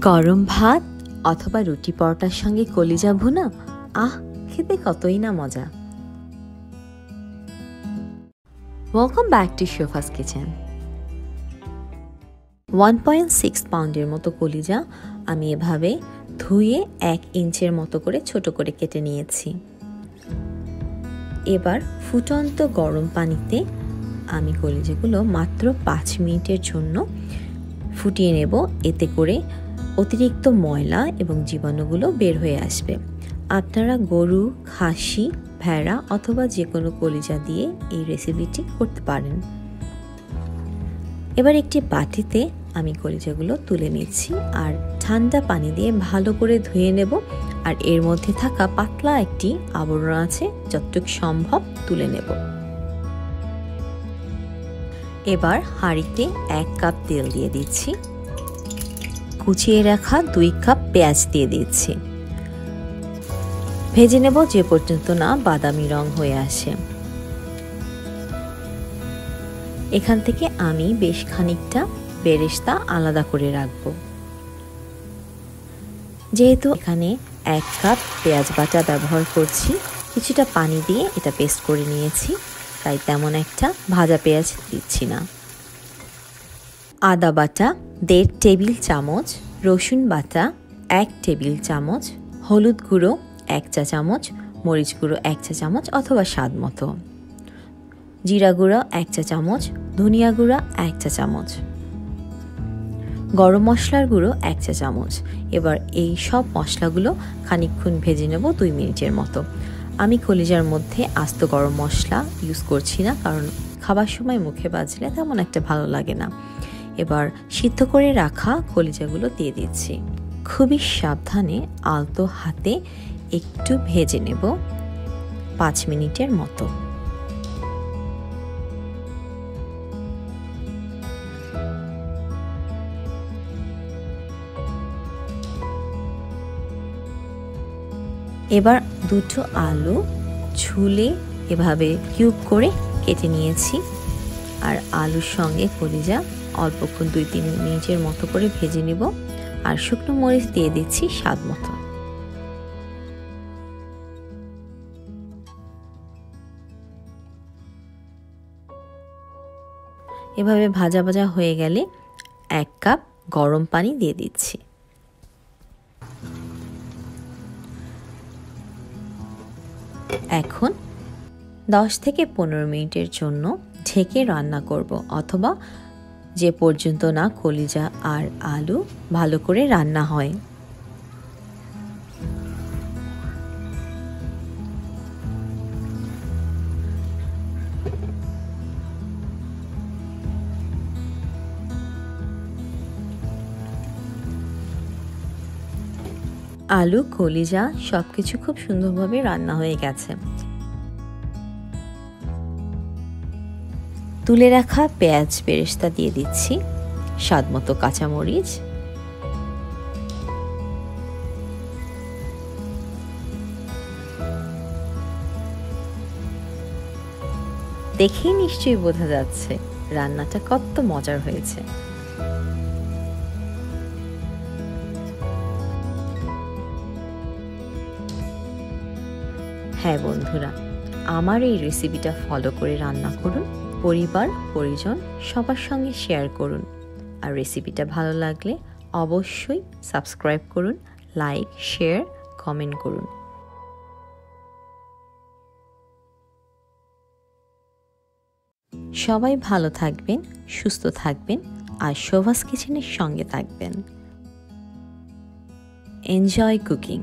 গরম ভাত অথবা রুটি পরোটার সঙ্গে কলিজা ভুনা? আহ, খেতে কতই না মজা। Welcome back to Shofa's kitchen one point six পাউন্ডের মতো কলিজা আমি এভাবে ধুয়ে এক ইঞ্চের মতো করে ছোট করে কেটে নিয়েছি। এবার ফুটন্ত গরম পানিতে আমি কলিজাগুলো মাত্র পাঁচ মিনিটের জন্য ফুটিয়ে নেব। এতে করে অতিরিক্ত ময়লা এবং জীবাণুগুলো বের হয়ে আসবে। আপনারা গরু, খাসি, ভেড়া অথবা যে কোনো কলিজা দিয়ে এই রেসিপিটি করতে পারেন। এবার একটি বাটিতে আমি কলিজাগুলো তুলে নিচ্ছি আর ঠান্ডা পানি দিয়ে ভালো করে ধুয়ে নেব আর এর মধ্যে থাকা পাতলা একটি আবরণ আছে, যতটুকু সম্ভব তুলে নেব। এবার হাঁড়িতে এক কাপ তেল দিয়ে দিচ্ছি। কুচিয়ে রাখা দুই কাপ পেঁয়াজ দিয়ে দিচ্ছি। ভেজে নেব যে পর্যন্ত না বাদামি রং হয়ে আসে। এখান থেকে আমি বেশ খানিকটা বেরেস্তা আলাদা করে রাখব। যেহেতু এখানে এক কাপ পেঁয়াজ বাটা ব্যবহার করছি, কিছুটা পানি দিয়ে এটা পেস্ট করে নিয়েছি, তাই তেমন একটা ভাজা পেঁয়াজ দিচ্ছি না। আদা বাটা, দেড় টেবিল চামচ, রসুন বাটা, এক টেবিল চামচ, হলুদ গুঁড়ো, এক চা চামচ, মরিচ গুঁড়ো, এক চা চামচ অথবা স্বাদ মতো। জিরা গুঁড়ো, এক চা চামচ, ধনিয়া গুঁড়ো, এক চা চামচ। গরম মশলার গুঁড়ো, এক চা চামচ। এবার এই সব মশলাগুলো খানিক্ষণ ভেজে নেব দুই মিনিটের মতো। আমি কলিজার মধ্যে আস্ত গরম মশলা ইউজ করছি না, কারণ খাবার সময় মুখে বাজলে তেমন একটা ভালো লাগে না। এবার সিদ্ধ করে রাখা কলিজাগুলো দিয়ে দিচ্ছি। খুবই সাবধানে আলতো হাতে একটু ভেজে নেব পাঁচ মিনিটের মতো। এবার দুটো আলু ঝুলে এভাবে কিউব করে কেটে নিয়েছি। আর আলুর সঙ্গে কলিজা অল্পক্ষণ দুই তিন মিনিটের মতো করে ভেজে নিব আর শুকনো মরিচ দিয়ে দিচ্ছি স্বাদ মতো। এভাবে ভাজা ভাজা হয়ে গেলে এক কাপ গরম পানি দিয়ে দিচ্ছি। এখন দশ থেকে পনেরো মিনিটের জন্য ঢেকে রান্না করব, অথবা যে পর্যন্ত না কলিজা আর আলু ভালো করে রান্না হয়। আলু, কলিজা সব কিছু খুব সুন্দরভাবে রান্না হয়ে গেছে। তুলে রাখা পেঁয়াজ বেরেস্তা দিয়ে দিচ্ছি, স্বাদ মতো কাঁচামরিচ। দেখেই নিশ্চয়ই বোঝা যাচ্ছে, রান্নাটা কত মজার হয়েছে। হ্যাঁ বন্ধুরা, আমার এই রেসিপিটা ফলো করে রান্না করুন। পরিবার, পরিজন সবার সঙ্গে শেয়ার করুন। আর রেসিপিটা ভালো লাগলে অবশ্যই সাবস্ক্রাইব করুন লাইক শেয়ার কমেন্ট করুন। সবাই ভালো থাকবেন, সুস্থ থাকবেন আর শোভাস কিচেনের সঙ্গে থাকবেন। Enjoy cooking